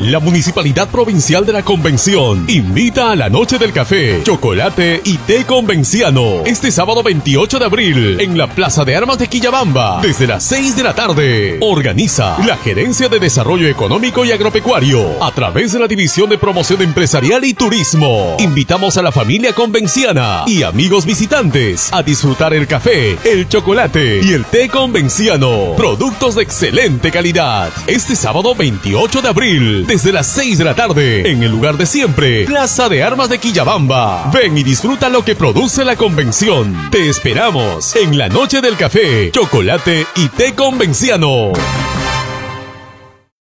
La Municipalidad Provincial de la Convención invita a la Noche del Café, Chocolate y Té Convenciano este sábado 28 de abril en la Plaza de Armas de Quillabamba desde las 6 de la tarde. Organiza la Gerencia de Desarrollo Económico y Agropecuario a través de la División de Promoción Empresarial y Turismo. Invitamos a la familia convenciana y amigos visitantes a disfrutar el café, el chocolate y el té convenciano. Productos de excelente calidad. Este sábado 28 de abril desde las 6 de la tarde, en el lugar de siempre, Plaza de Armas de Quillabamba. Ven y disfruta lo que produce la convención. Te esperamos en la noche del café, chocolate y té convenciano.